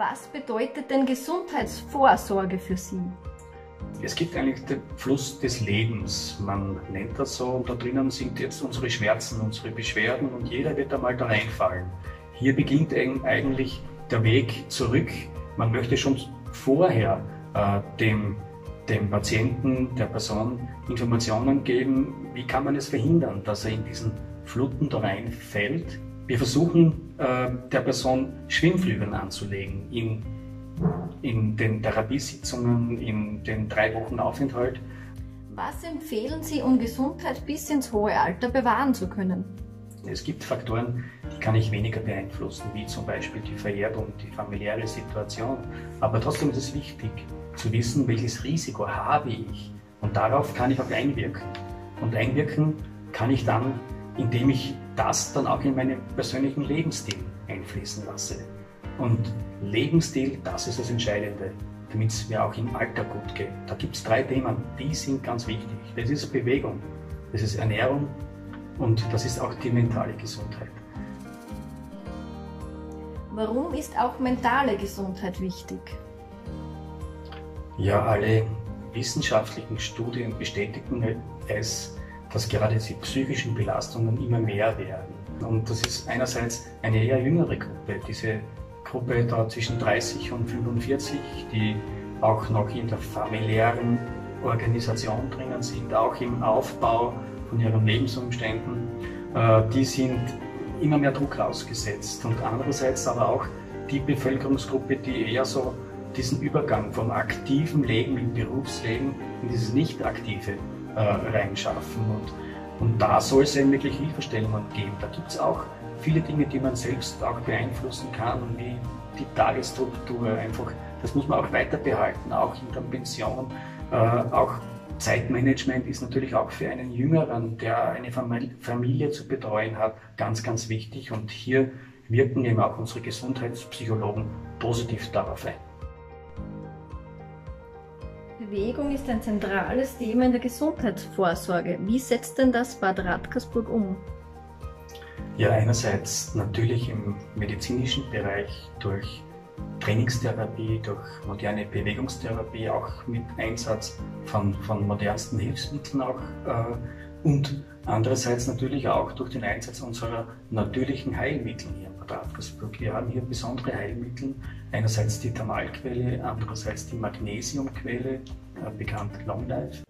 Was bedeutet denn Gesundheitsvorsorge für Sie? Es gibt eigentlich den Fluss des Lebens, man nennt das so, und da drinnen sind jetzt unsere Schmerzen, unsere Beschwerden und jeder wird einmal da reinfallen. Hier beginnt eigentlich der Weg zurück. Man möchte schon vorher äh, dem, dem Patienten, der Person Informationen geben, wie kann man es verhindern, dass er in diesen Fluten da reinfällt. Wir versuchen der Person Schwimmflügel anzulegen, in in den Therapiesitzungen, in den drei Wochen Aufenthalt. Was empfehlen Sie, um Gesundheit bis ins hohe Alter bewahren zu können? Es gibt Faktoren, die kann ich weniger beeinflussen, wie zum Beispiel die Vererbung, die familiäre Situation. Aber trotzdem ist es wichtig zu wissen, welches Risiko habe ich. Und darauf kann ich auch einwirken. Und einwirken kann ich dann, indem ich das dann auch in meinen persönlichen Lebensstil einfließen lasse. Und Lebensstil, das ist das Entscheidende, damit es mir auch im Alter gut geht. Da gibt es drei Themen, die sind ganz wichtig. Das ist Bewegung, das ist Ernährung und das ist auch die mentale Gesundheit. Warum ist auch mentale Gesundheit wichtig? Ja, alle wissenschaftlichen Studien bestätigen es, dass gerade die psychischen Belastungen immer mehr werden. Und das ist einerseits eine eher jüngere Gruppe, diese Gruppe da zwischen 30 und 45, die auch noch in der familiären Organisation drinnen sind, auch im Aufbau von ihren Lebensumständen, äh, die sind immer mehr Druck ausgesetzt. Und andererseits aber auch die Bevölkerungsgruppe, die eher so diesen Übergang vom aktiven Leben im Berufsleben in dieses nicht-aktive äh, reinschaffen. Und, und da soll es eben wirklich Hilfestellungen geben. Da gibt es auch viele Dinge, die man selbst auch beeinflussen kann, wie die Tagesstruktur einfach. Das muss man auch weiter behalten, auch in der Pension. Äh, auch Zeitmanagement ist natürlich auch für einen Jüngeren, der eine Familie zu betreuen hat, ganz, ganz wichtig. Und hier wirken eben auch unsere Gesundheitspsychologen positiv darauf ein. Bewegung ist ein zentrales Thema in der Gesundheitsvorsorge. Wie setzt denn das Bad Radkersburg um? Ja, einerseits natürlich im medizinischen Bereich durch Trainingstherapie, durch moderne Bewegungstherapie, auch mit Einsatz von, von modernsten Hilfsmitteln auch äh, und andererseits natürlich auch durch den Einsatz unserer natürlichen Heilmittel hier in Bad Radkersburg. Wir haben hier besondere Heilmittel, einerseits die Thermalquelle, andererseits die Magnesiumquelle, äh, bekannt Long Life.